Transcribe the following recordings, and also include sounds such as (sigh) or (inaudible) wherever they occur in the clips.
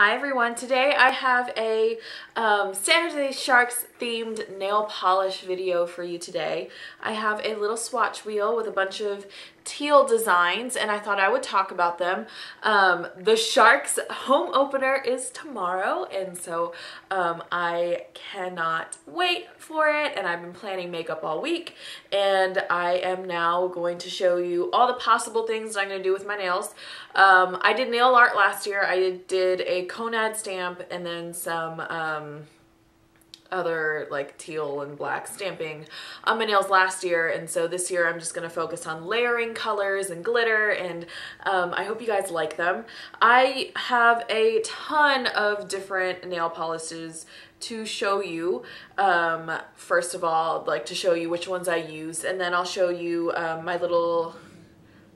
Hi everyone, today I have a um, Jose Sharks themed nail polish video for you today. I have a little swatch wheel with a bunch of teal designs and I thought I would talk about them. Um, the Sharks home opener is tomorrow and so um, I cannot wait for it and I've been planning makeup all week and I am now going to show you all the possible things I'm going to do with my nails. Um, I did nail art last year. I did a Konad stamp and then some um, other like teal and black stamping on my nails last year and so this year I'm just to focus on layering colors and glitter and um, I hope you guys like them. I have a ton of different nail polishes to show you um, first of all like to show you which ones I use and then I'll show you um, my little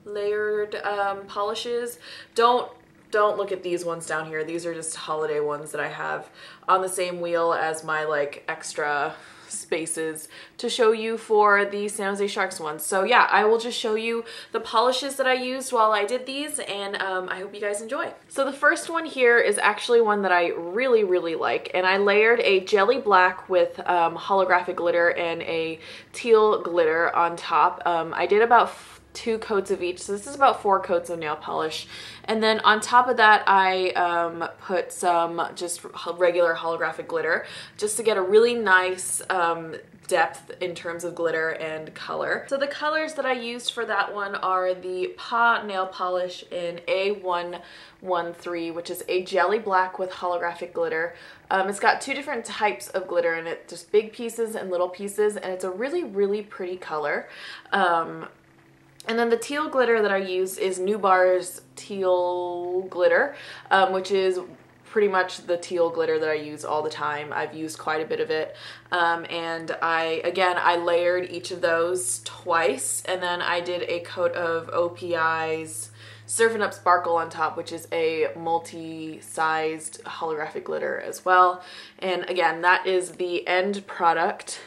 layered um, polishes. Don't don't look at these ones down here. These are just holiday ones that I have on the same wheel as my like extra spaces to show you for the San Jose Sharks ones. So yeah, I will just show you the polishes that I used while I did these and um, I hope you guys enjoy. So the first one here is actually one that I really, really like and I layered a jelly black with um, holographic glitter and a teal glitter on top. Um, I did about two coats of each. So this is about four coats of nail polish. And then on top of that, I um, put some just regular holographic glitter just to get a really nice um, depth in terms of glitter and color. So the colors that I used for that one are the Pa nail polish in A113, which is a jelly black with holographic glitter. Um, it's got two different types of glitter in it, just big pieces and little pieces, and it's a really, really pretty color. Um, and then the teal glitter that I use is Nubar's teal glitter, um, which is pretty much the teal glitter that I use all the time. I've used quite a bit of it. Um, and I, again, I layered each of those twice. And then I did a coat of OPI's Servin' Up Sparkle on top, which is a multi-sized holographic glitter as well. And again, that is the end product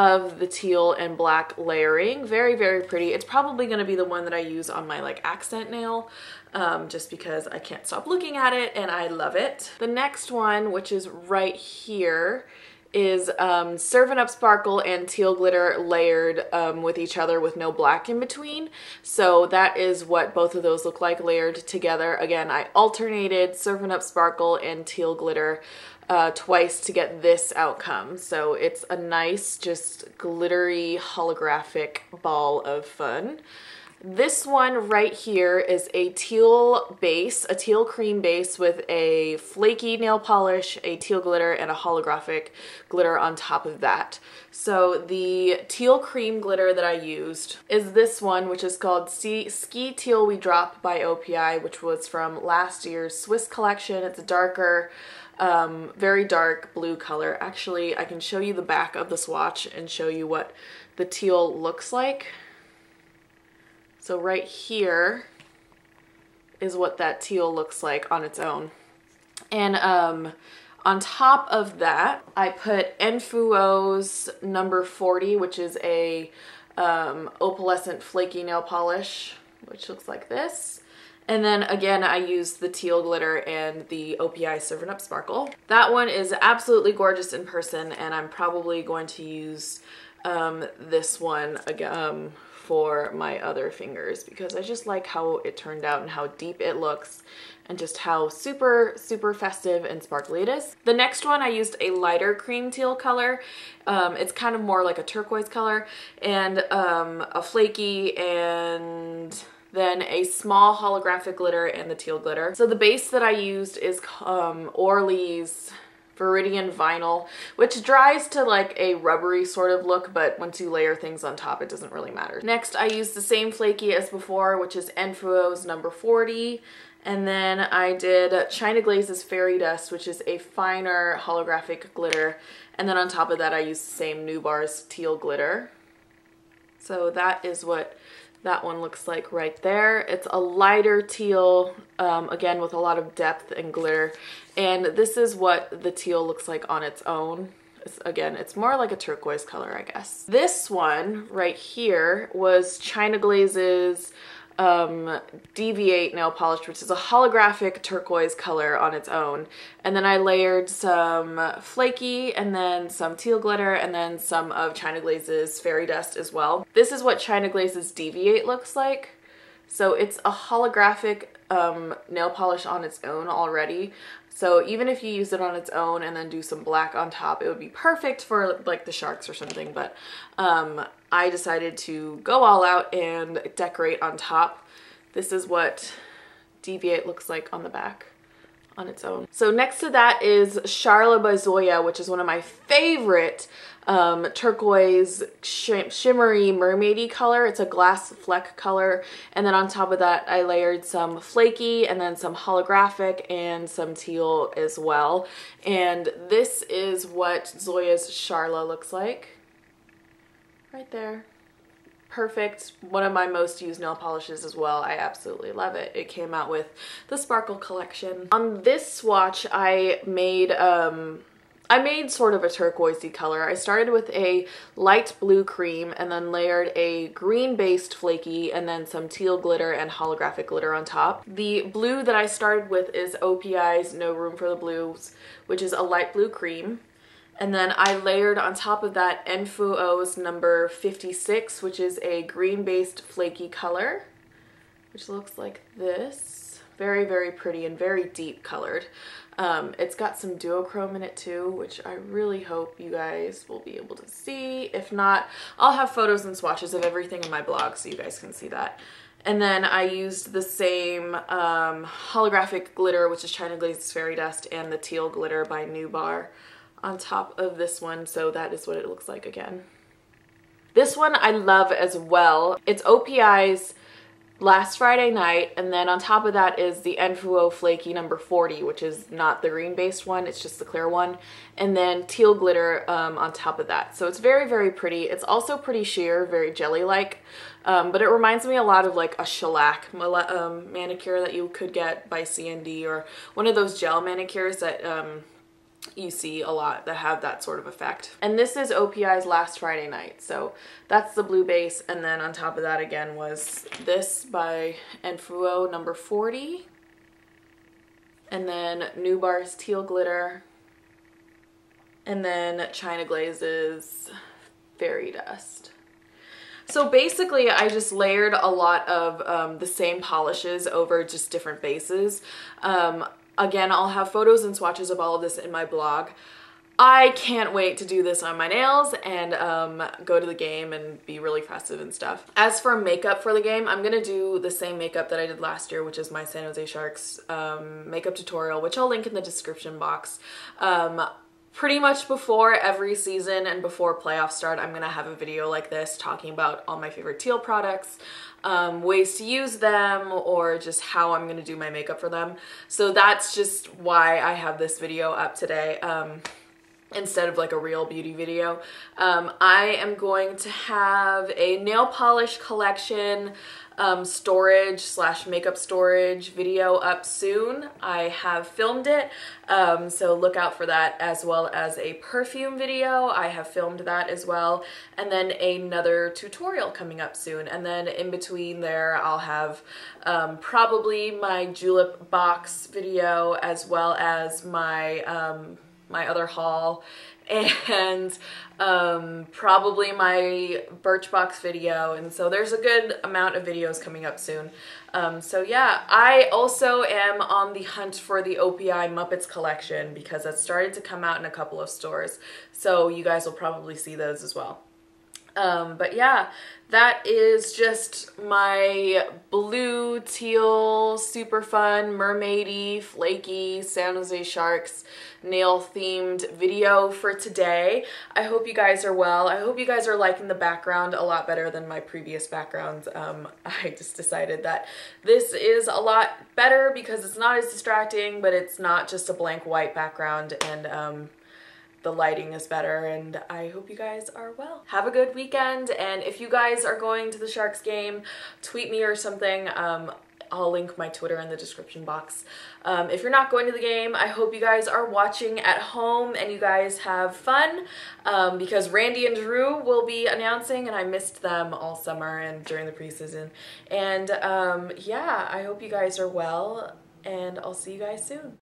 of the teal and black layering. Very, very pretty. It's probably going to be the one that I use on my like accent nail um, just because I can't stop looking at it and I love it. The next one, which is right here, is um, Up Sparkle and Teal Glitter layered um, with each other with no black in between. So that is what both of those look like layered together. Again, I alternated Servin' Up Sparkle and Teal Glitter uh, twice to get this outcome. So it's a nice, just glittery, holographic ball of fun. This one right here is a teal base, a teal cream base with a flaky nail polish, a teal glitter, and a holographic glitter on top of that. So the teal cream glitter that I used is this one, which is called Ski Teal We Drop by OPI, which was from last year's Swiss collection. It's a darker, um, very dark blue color. Actually, I can show you the back of the swatch and show you what the teal looks like. So right here is what that teal looks like on its own. And um, on top of that, I put Nfu Oh's number 40, which is a um, opalescent flaky nail polish, which looks like this. And then again, I used the teal glitter and the OPI Servin' Up Sparkle. That one is absolutely gorgeous in person, and I'm probably going to use um, this one again, um, for my other fingers because I just like how it turned out and how deep it looks and just how super, super festive and sparkly it is. The next one I used a lighter cream teal color. Um, it's kind of more like a turquoise color and um, a flaky and then a small holographic glitter and the teal glitter. So the base that I used is um, Orly's Viridian Vinyl, which dries to like a rubbery sort of look, but once you layer things on top, it doesn't really matter. Next, I used the same flaky as before, which is Nfu Oh's number 40. And then I did China Glaze's Fairy Dust, which is a finer holographic glitter. And then on top of that, I used the same Nubar's teal glitter. So that is what that one looks like right there. It's a lighter teal, um, again with a lot of depth and glitter. And this is what the teal looks like on its own. It's, again, it's more like a turquoise color, I guess. This one right here was China Glaze's um, DV8 nail polish, which is a holographic turquoise color on its own. And then I layered some flaky and then some teal glitter and then some of China Glaze's fairy dust as well. This is what China Glaze's DV8 looks like. So it's a holographic um, nail polish on its own already. So even if you use it on its own and then do some black on top, it would be perfect for like the sharks or something. But um, I decided to go all out and decorate on top. This is what DV8 looks like on the back on its own. So next to that is Charla by Zoya, which is one of my favorite um, turquoise sh shimmery mermaidy color. It's a glass fleck color. And then on top of that, I layered some flaky and then some holographic and some teal as well. And this is what Zoya's Charla looks like. Right there perfect. One of my most used nail polishes as well. I absolutely love it. It came out with the Sparkle collection. On this swatch, I made um, I made sort of a turquoisey color. I started with a light blue cream and then layered a green based flaky and then some teal glitter and holographic glitter on top. The blue that I started with is OPI's No Room for the Blues, which is a light blue cream. And then I layered on top of that Nfu Oh's number 56, which is a green-based flaky color, which looks like this. Very, very pretty and very deep colored. Um, it's got some duochrome in it too, which I really hope you guys will be able to see. If not, I'll have photos and swatches of everything in my blog so you guys can see that. And then I used the same um, holographic glitter, which is China Glazed Fairy Dust, and the teal glitter by Nubar on top of this one. So that is what it looks like again. This one I love as well. It's OPI's last Friday night and then on top of that is the Enfuo Flaky number 40 which is not the green based one it's just the clear one and then teal glitter um, on top of that. So it's very very pretty. It's also pretty sheer very jelly like um, but it reminds me a lot of like a shellac um, manicure that you could get by CND or one of those gel manicures that um, you see a lot that have that sort of effect. And this is OPI's last Friday night. So that's the blue base. And then on top of that again was this by Enfuo number 40. And then Nubar's Teal Glitter. And then China Glaze's Fairy Dust. So basically I just layered a lot of um, the same polishes over just different bases. Um, Again, I'll have photos and swatches of all of this in my blog. I can't wait to do this on my nails and um, go to the game and be really festive and stuff. As for makeup for the game, I'm gonna do the same makeup that I did last year, which is my San Jose Sharks um, makeup tutorial, which I'll link in the description box. Um, pretty much before every season and before playoffs start, I'm gonna have a video like this talking about all my favorite teal products um, ways to use them or just how I'm gonna do my makeup for them. So that's just why I have this video up today. Um, instead of like a real beauty video. Um, I am going to have a nail polish collection um, storage slash makeup storage video up soon. I have filmed it, um, so look out for that as well as a perfume video. I have filmed that as well, and then another tutorial coming up soon. And then in between there, I'll have um, probably my julep box video as well as my um, my other haul (laughs) and um, probably my Birchbox video. And so there's a good amount of videos coming up soon. Um, so yeah, I also am on the hunt for the OPI Muppets collection because that started to come out in a couple of stores. So you guys will probably see those as well. Um, but yeah, that is just my blue, teal, super fun, mermaidy, flaky San Jose Sharks nail themed video for today. I hope you guys are well. I hope you guys are liking the background a lot better than my previous backgrounds. Um, (laughs) I just decided that this is a lot better because it's not as distracting, but it's not just a blank white background and um, the lighting is better and I hope you guys are well. Have a good weekend and if you guys are going to the Sharks game, tweet me or something. Um, I'll link my Twitter in the description box. Um, if you're not going to the game, I hope you guys are watching at home and you guys have fun um, because Randy and Drew will be announcing and I missed them all summer and during the preseason. And um, yeah, I hope you guys are well and I'll see you guys soon.